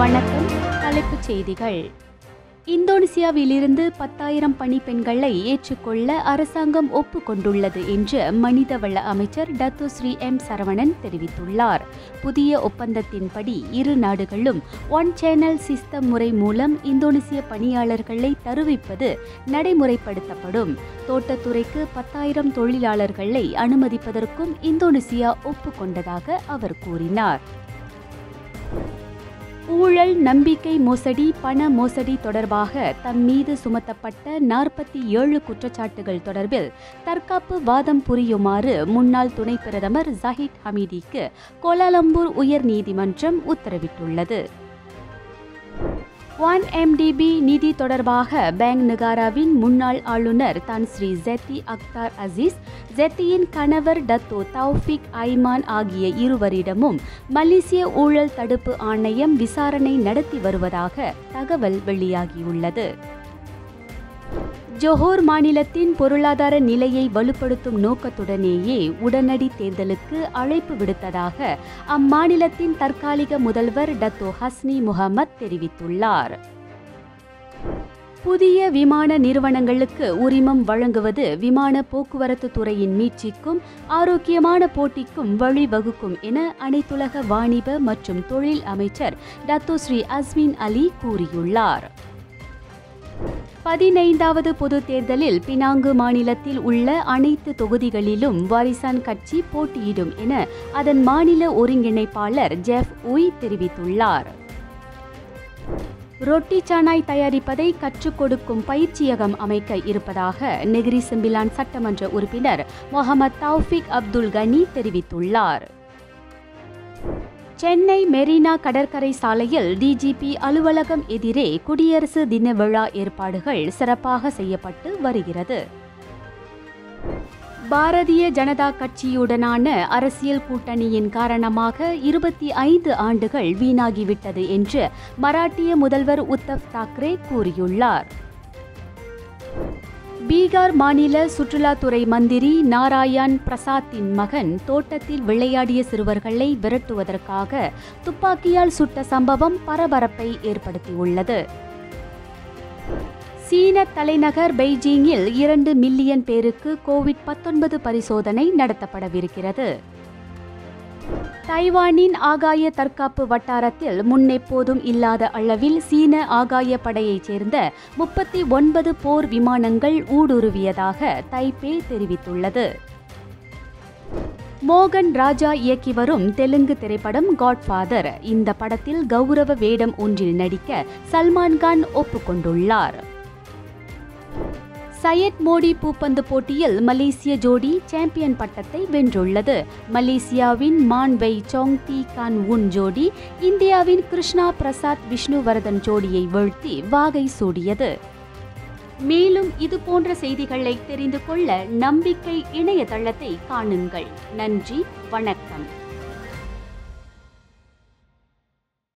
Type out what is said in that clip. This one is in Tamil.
வணக்கம். தலைப்புச் செய்திகள். இந்தோனேசியாவிலிருந்து பத்தாயிரம் பணிப்பெண்களை ஏற்றுக்கொள்ள அரசாங்கம் ஒப்புக்கொண்டுள்ளது என்று மனிதவள அமைச்சர் டத்து ஸ்ரீ எம் சரவணன் தெரிவித்துள்ளார். புதிய ஒப்பந்தத்தின்படி இரு நாடுகளும் ஒன் சேனல் சிஸ்டம் முறை மூலம் இந்தோனேசிய பணியாளர்களை தருவிப்பது நடைமுறைப்படுத்தப்படும். தோட்டத்துறைக்கு பத்தாயிரம் தொழிலாளர்களை அனுமதிப்பதற்கும் இந்தோனேசியா ஒப்புக்கொண்டதாக அவர் கூறினார். ஊழல் நம்பிக்கை மோசடி பண மோசடி தொடர்பாக தம் மீது சுமத்தப்பட்ட நாற்பத்தி ஏழு குற்றச்சாட்டுகள் தொடர்பில் தற்காப்பு வாதம் புரியுமாறு முன்னாள் துணை பிரதமர் ஜஹித் ஹமீதிக்கு கோலாலம்பூர் உயர் நீதிமன்றம் உத்தரவிட்டுள்ளது. ஒன் எம்டிபி நிதி தொடர்பாக பேங்க் நகாராவின் முன்னாள் ஆளுநர் தான் ஸ்ரீ ஜெத்தி அக்தார் அசீஸ் ஜெத்தியின் கணவர் டத்தோ தௌஃபிக் ஐமான் ஆகிய இருவரிடமும் மலேசிய ஊழல் தடுப்பு ஆணையம் விசாரணை நடத்தி வருவதாக தகவல் வெளியாகியுள்ளது. ஜொஹோர் மாநிலத்தின் பொருளாதார நிலையை வலுப்படுத்தும் நோக்கத்துடனேயே உடனடி தேர்தலுக்கு அழைப்பு விடுத்ததாக அம்மாநிலத்தின் தற்காலிக முதல்வர் டத்தோ ஹஸ்னி முகமது தெரிவித்துள்ளார். புதிய விமான நிறுவனங்களுக்கு உரிமம் வழங்குவது விமான போக்குவரத்து துறையின் மீட்சிக்கும் ஆரோக்கியமான போட்டிக்கும் வழிவகுக்கும் என அனைத்துலக வாணிப மற்றும் தொழில் அமைச்சர் டத்தோ ஸ்ரீ அஸ்மின் அலி கூறியுள்ளார். பதினைந்தாவது பொது தேர்தலில் பினாங்கு மாநிலத்தில் உள்ள அனைத்து தொகுதிகளிலும் வாரிசான் கட்சி போட்டியிடும் என அதன் மாநில ஒருங்கிணைப்பாளர் ஜெஃப் உய் தெரிவித்துள்ளார். ரொட்டி சானாய் தயாரிப்பதை கற்றுக் கொடுக்கும் பயிற்சியகம் அமைக்க இருப்பதாக நெகிரி செம்பிலான் சட்டமன்ற உறுப்பினர் முகமது தௌஃபிக் அப்துல் கனி தெரிவித்துள்ளார். சென்னை மெரினா கடற்கரை சாலையில் டிஜிபி அலுவலகம் எதிரே குடியரசு தின விழா ஏற்பாடுகள் சிறப்பாக செய்யப்பட்டு வருகிறது. பாரதிய ஜனதா கட்சியுடனான அரசியல் கூட்டணியின் காரணமாக இருபத்தி ஐந்து ஆண்டுகள் வீணாகிவிட்டது என்று மராட்டிய முதல்வர் உத்தவ் தாக்கரே கூறியுள்ளார். பீகார் மாநில சுற்றுலாத்துறை மந்திரி நாராயண் பிரசாத்தின் மகன் தோட்டத்தில் விளையாடிய சிறுவர்களை விரட்டுவதற்காக துப்பாக்கியால் சுட்ட சம்பவம் பரபரப்பை ஏற்படுத்தியுள்ளது. சீன தலைநகர் பெய்ஜிங்கில் இரண்டு மில்லியன் பேருக்கு கோவிட் பத்தொன்பது பரிசோதனை நடத்தப்படவிருக்கிறது. தைவானின் ஆகாய தற்காப்பு வட்டாரத்தில் முன்னெப்போதும் இல்லாத அளவில் சீன ஆகாய படையைச் சேர்ந்த முப்பத்தி ஒன்பது போர் விமானங்கள் ஊடுருவியதாக தைப்பே தெரிவித்துள்ளது. மோகன் ராஜா இயக்கி வரும் தெலுங்கு திரைப்படம் காட்ஃபாதர் இந்த படத்தில் கௌரவ வேடம் ஒன்றில் நடிக்க சல்மான்கான் ஒப்புக்கொண்டுள்ளார். சையத் மோடி பூப்பந்து போட்டியில் மலேசிய ஜோடி சாம்பியன் பட்டத்தை வென்றுள்ளது. மலேசியாவின் மான் வெய் சோங் தி கான் உன் ஜோடி இந்தியாவின் கிருஷ்ணா பிரசாத் விஷ்ணுவர்தன் ஜோடியை வீழ்த்தி வாகை சூடியது. மேலும் இது போன்ற செய்திகளை தெரிந்து கொள்ள நம்பிக்கை இணையதளத்தை காணுங்கள். நன்றி வணக்கம்.